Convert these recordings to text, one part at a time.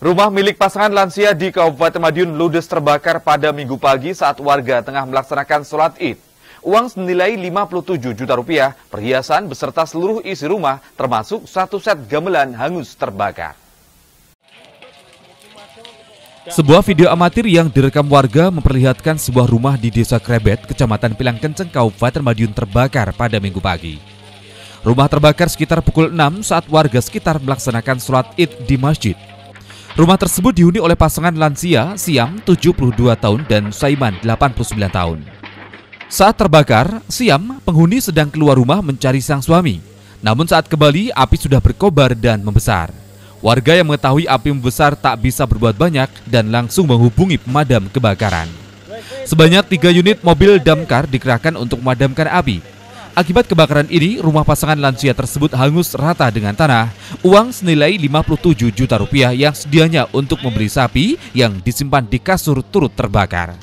Rumah milik pasangan lansia di Kabupaten Madiun ludes terbakar pada minggu pagi saat warga tengah melaksanakan sholat id. Uang senilai 57 juta rupiah, perhiasan beserta seluruh isi rumah termasuk satu set gamelan hangus terbakar. Sebuah video amatir yang direkam warga memperlihatkan sebuah rumah di Desa Krebet, Kecamatan Pilang Kenceng, Kabupaten Madiun terbakar pada minggu pagi. Rumah terbakar sekitar pukul 6 saat warga sekitar melaksanakan sholat id di masjid. Rumah tersebut dihuni oleh pasangan lansia Siam 72 tahun dan Saiman 89 tahun. Saat terbakar, Siam penghuni sedang keluar rumah mencari sang suami. Namun saat kembali, api sudah berkobar dan membesar. Warga yang mengetahui api membesar tak bisa berbuat banyak dan langsung menghubungi pemadam kebakaran. Sebanyak tiga unit mobil damkar dikerahkan untuk memadamkan api. Akibat kebakaran ini, rumah pasangan lansia tersebut hangus rata dengan tanah. Uang senilai 57 juta rupiah yang sedianya untuk membeli sapi yang disimpan di kasur turut terbakar.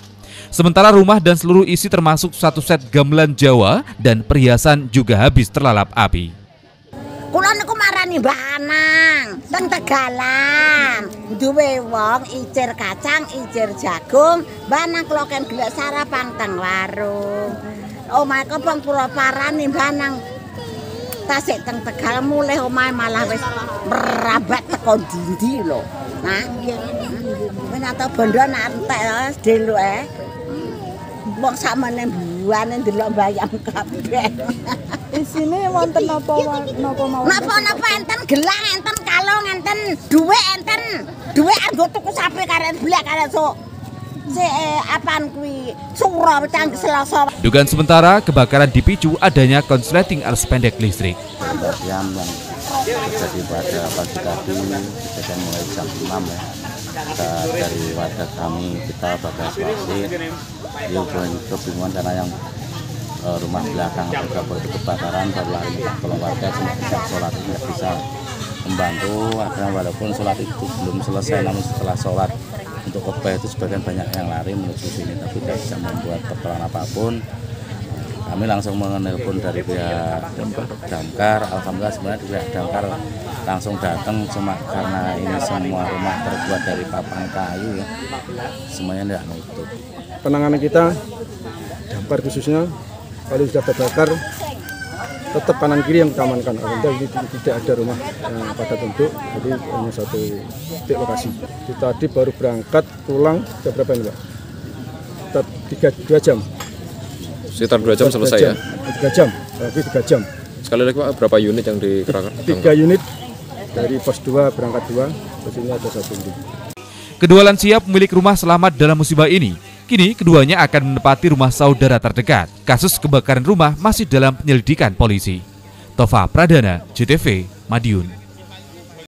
Sementara rumah dan seluruh isi termasuk satu set gamelan Jawa dan perhiasan juga habis terlalap api. Kula niku marani Mbak Anang, teng Tegalan. Duwe wong icir kacang, icir jagung, Mbak Anang kula ken gelek sarapan teng warung. Omahe kepeng kula parani banang tasik teng Tegal mulih omahe malah wis merabat teko dindi lho. Nah, wis ata bondo nak entek delu eh. Wong sakmene buane ndelok bayam kabeh. Isine wonten napa napa mawon? Napa-napa enten gelang, enten kalung, enten dhuwit, enten dhuwit anggo tuku sapi karek blek karek sok. Eh, Dugaan sementara kebakaran dipicu adanya konsleting arus pendek listrik. Yang terjadi pada pagi tadi kejadian mulai jam 6 ya. Kita dari warga kami kita pada wasit dia kebingungan karena yang uh, rumah belakang. Juga itu kebakaran baru lari tolong warga cuma bisa sholat tidak bisa membantu. Akhirnya walaupun sholat itu belum selesai namun setelah sholat untuk khotbah itu sebagian banyak yang lari menuju sini tapi tidak bisa membuat pertolongan apa pun. Kami langsung menelpon dari pihak damkar. Alhamdulillah sebenarnya pihak damkar langsung datang cuma karena ini semua rumah terbuat dari papan kayu ya. Semuanya tidak nutup. Penanganan kita damkar khususnya kalau sudah terbakar tetap kanan kiri yang kita amankan agar tidak ada rumah yang pada bentuk jadi hanya satu titik lokasi Di tadi baru berangkat pulang jam berapa ini pak? tiga dua jam sekitar dua jam selesai jam. ya? tiga jam tapi tiga jam sekali lagi pak berapa unit yang dikerahkan? tiga unit dari pos dua berangkat dua pos ini ada satu unit Kedua lansia pemilik rumah selamat dalam musibah ini Kini keduanya akan menempati rumah saudara terdekat. Kasus kebakaran rumah masih dalam penyelidikan polisi. Tova Pradana, JTV, Madiun.